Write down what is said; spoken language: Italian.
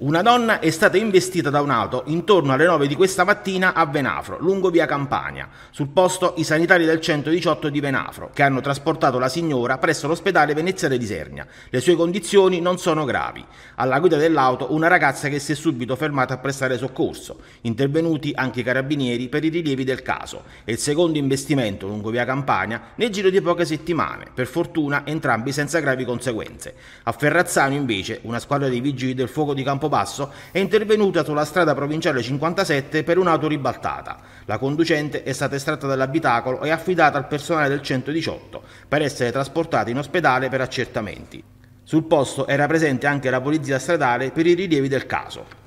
Una donna è stata investita da un'auto intorno alle 9 di questa mattina a Venafro, lungo via Campania. Sul posto i sanitari del 118 di Venafro, che hanno trasportato la signora presso l'ospedale veneziale di Sernia. Le sue condizioni non sono gravi. Alla guida dell'auto una ragazza che si è subito fermata a prestare soccorso. Intervenuti anche i carabinieri per i rilievi del caso. È il secondo investimento lungo via Campania nel giro di poche settimane. Per fortuna entrambi senza gravi conseguenze. A Ferrazzano invece una squadra dei vigili del fuoco di Campo Campobasso è intervenuta sulla strada provinciale 57 per un'auto ribaltata. La conducente è stata estratta dall'abitacolo e affidata al personale del 118 per essere trasportata in ospedale per accertamenti. Sul posto era presente anche la polizia stradale per i rilievi del caso.